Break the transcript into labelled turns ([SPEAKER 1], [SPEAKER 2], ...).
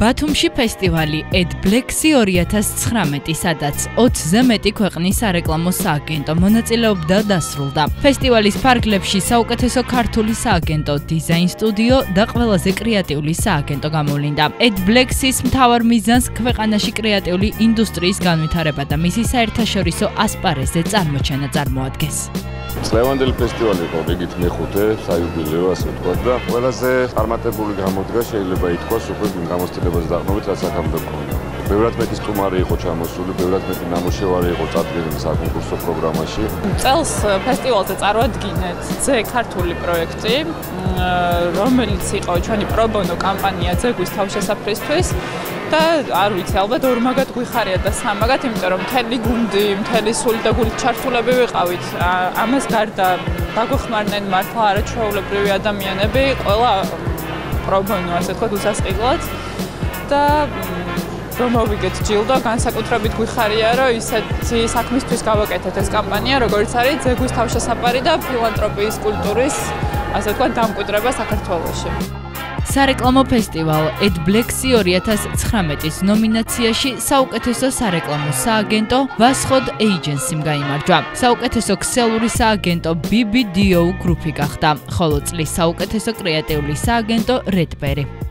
[SPEAKER 1] ბათუმში ფესტივალი Ed Black-ი 2019, სადაც 20-ზე მეტი ქვეყნის სარეკლამო სააგენტო მონაწილეობდა და დასრულდა. ფესტივალის ფარგლებში საუკეთესო ქართული სააგენტო, დიზაინ სტუდიო და ყველაზე კრეატიული სააგენტო გამოვლინდა. Ed Black-ის მთავარ მიზანს ქვეყანაში კრეატიული ინდუსტრიის განვითარება და მისი საერთაშორისო ასპარეზზე წარმოჩენა წარმოადგენს.
[SPEAKER 2] წლევანდელი ფესტივალი იყო რიგით მეხუთე საიუბილეო ასე ვთქვათ და ყველაზე წარმატებული გამოდგა შეიძლება ითქვას უკვე იმ გამოცდილებას დაყრდნობით რაც აქამდე გქონდა. ბევრად მეტი სტუმარი იყო ჩამოსული, ბევრად მეტი ნამუშევარი იყო წარდგენილი საკონკურსო პროგრამაში.
[SPEAKER 3] წელს ფესტივალზე წარვადგინეთ ძე ქართული პროექტი, რომელიც იყო ჩვენი პრობონო კამპანია ძეგვის თავშესაფრისთვის. და არ ვიცი, ალბათ ორმაგად გვიხარია და სამაგად, იმიტომ რომ მთელი გუნდი, მთელი სული და გული ჩართულები ვიყავით. ამას გარდა დაგვეხმარნენ მართლა არაჩვეულებრივი ადამიანები, ყველა პრობონო, ასე თქვა, უსასყიდლად და რომ მოვიგეთ ჯილდო, განსაკუთრებით გვიხარია, რომ ისეთი საქმისთვის გავაკეთეთ ეს კამპანია, როგორც არის ძეგვის თავშესაფარი და ფილანტროპიის კულტურის, ასე თქვა, დამკვიდრება საქართველოში.
[SPEAKER 1] სარეკლამო ფესტივალ Ed Black-ი 2019-ის ნომინაციაში საუკეთესო სარეკლამო სააგენტო Vaskhod Agency-მ გაიმარჯვა. საუკეთესო ქსელური სააგენტო BBDO გრუპი გახდა, ხოლო წლის საუკეთესო კრეატიული სააგენტო Redberry.